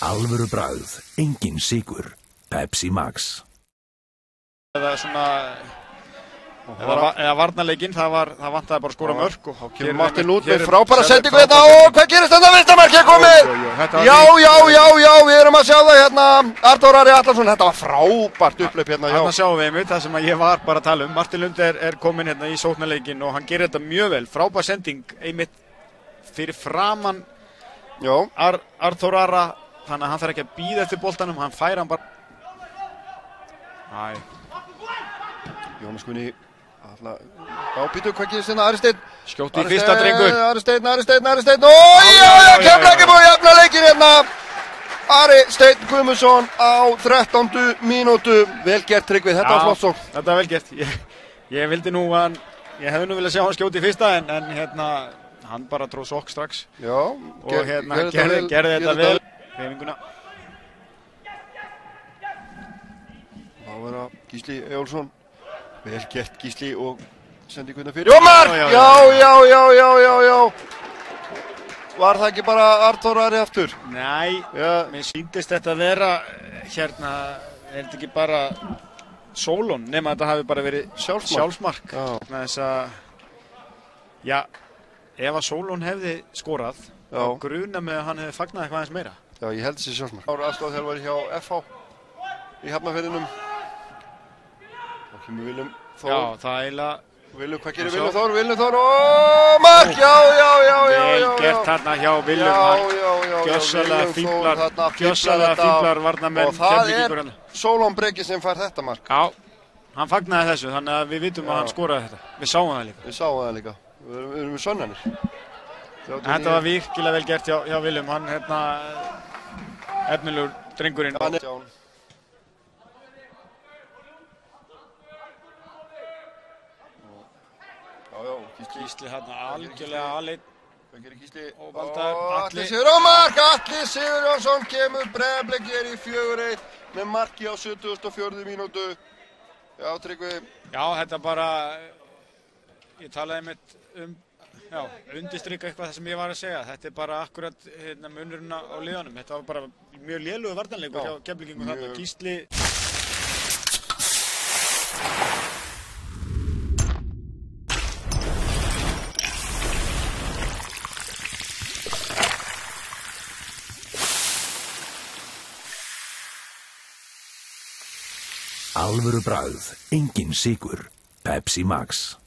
Alvöru bragð, engin sigur. Pepsi Max. eða svona eða, eða varnarleikinn, það, var, það vantaði bara að skora mörg og hér Kemur Martin er- frábæra sendingu hérna og hvað gerist þetta vistamark er komið? Já, já, já, já, við erum að sjá það hérna Artur Ari Allarsson, þetta var frábært upplöp hérna já. sjáum við einmitt það sem að ég var bara að tala um Martin Lund er, er komin hérna í sóknarleikin og hann gerir þetta mjög vel, frábær sending einmitt fyrir framann Já, Ar, Arþór Ara þannig að hann þarf ekki að býða eftir boltanum hann fær hann bara. Æ, Jónas Gunni alla- Já, býtu, hvað gerist hérna, Ari Steinn. Skjótti í fyrsta drengur. Ari Steinn, Ari Steinn, Ari Steinn. Ó, já, já, kemla ekki búið jafna leikin hérna. Ari Steinn Guðmundsson á 13. mínútu. Vel gert tryggvið, þetta var flott svo Þetta var vel gert. Ég, ég vildi nú að ég hefði nú viljað sjá hann skjóti í fyrsta en, en hérna, hann bara tróð sokk strax. Já, og hérna gerði, gerði þetta vel hreyfinguna. Þá er það Gísli Ejólfsson Vel gert Gísli og sendi hvernig fyrir. Og mark! Já, Já, já, já, já, já, já, já Var það ekki bara Artur Ari aftur? Nei, Já, mér síndist þetta að vera hérna, er þetta ekki bara sólón, nema að þetta hafi bara verið Sjálfsmark. sjálfsmark. Já. Vegna þess að já, ef að sólón hefði skorað gruna með að hann hefði fagnað eitthvað aðeins meira já, ég held þessi sjálfsmark. Ára aðstofþjálfari hjá FH í Hafnarferðinum Þá kemur Viljum Já, Þór það eiginlega Viljum, hvað gerir Viljum Þór? Viljum Þór, ó, mark! Já, já, já, já, vel já, gert já þarna hjá Viljum Já, hann já, já, já, gjössalega fíflar gjössalega fíblar varnamenn Og það er hérna. Sólón Breki sem fær þetta mark. Já, hann fagnaði þessu þannig að við vitum Já. að hann skoraði þetta. Við sáum það líka. Við sáum það líka. Við erum, við erum efnilegur drengurinn. Gísli hérna algjörlega aðleitt. Og Valdaður, Ó, Atli. Atli Sigur á mark, Atli Sigurjónsson kemur brefleg hér í fjögur eitt með marki á 74. mínútu. Já, Tryggvi, Já, þetta bara, ég talaði mitt um, já, undistrykka eitthvað það sem ég var að segja. Þetta er bara akkurat hérna, munurinn á liðanum. Þetta var bara mjög lélugu vartanleikur Já, hjá keflingum þarna. mjög. Gísli, Alvöru bragð, engin sigur. Pepsi Max.